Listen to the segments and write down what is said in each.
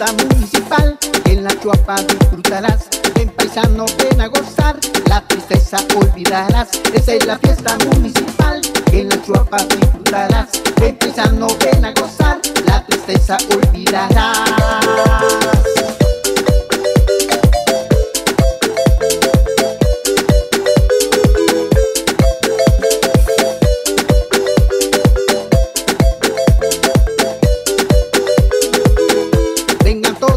fiesta municipal. En la chuapa disfrutarás, en paisano ven a gozar, la tristeza olvidarás. Esa es la fiesta municipal. En la chuapa disfrutarás, en paisano ven a gozar, la tristeza olvidarás.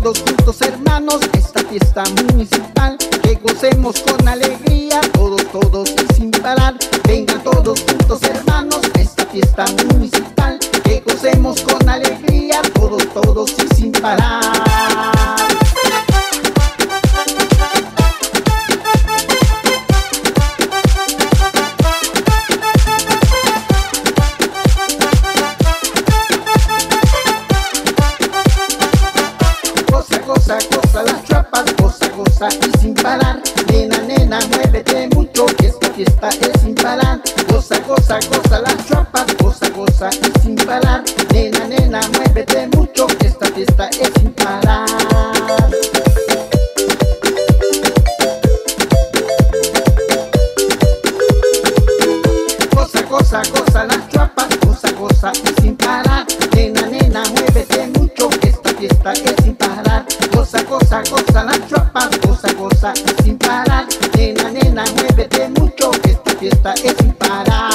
Todos juntos hermanos, esta fiesta municipal, que gocemos con alegría, todos, todos y sin parar. Vengan todos juntos hermanos, esta fiesta municipal, chapas, goza, goza y sin parar. Nena, nena, muévete mucho, que esta fiesta es sin parar. Goza, goza, goza las chapas, goza, goza y sin parar. Nena, nena, muévete mucho, que esta fiesta es sin parar. Goza, goza, goza las chapas, goza, goza y sin parar. Fiesta es sin parar. Goza, goza, goza las chapas, goza, goza y sin parar. Nena, nena, muévete mucho, esta fiesta es sin parar.